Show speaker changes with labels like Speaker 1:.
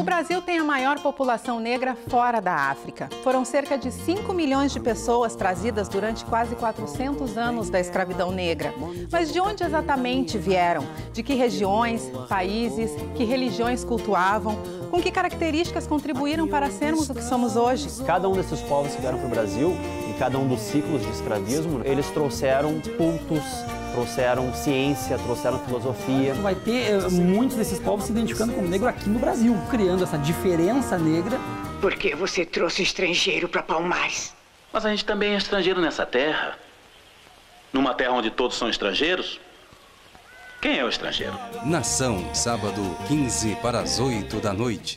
Speaker 1: O Brasil tem a maior população negra fora da África. Foram cerca de 5 milhões de pessoas trazidas durante quase 400 anos da escravidão negra. Mas de onde exatamente vieram? De que regiões, países, que religiões cultuavam? Com que características contribuíram para sermos o que somos hoje?
Speaker 2: Cada um desses povos que vieram para o Brasil, em cada um dos ciclos de escravismo, eles trouxeram cultos, trouxeram ciência, trouxeram filosofia.
Speaker 3: Vai ter eh, muitos desses povos se identificando como negro aqui no Brasil, criando essa diferença negra.
Speaker 4: Por que você trouxe estrangeiro para Palmares?
Speaker 5: Mas a gente também é estrangeiro nessa terra. Numa terra onde todos são estrangeiros. Quem é o estrangeiro?
Speaker 6: Nação, sábado 15 para as 8 da noite.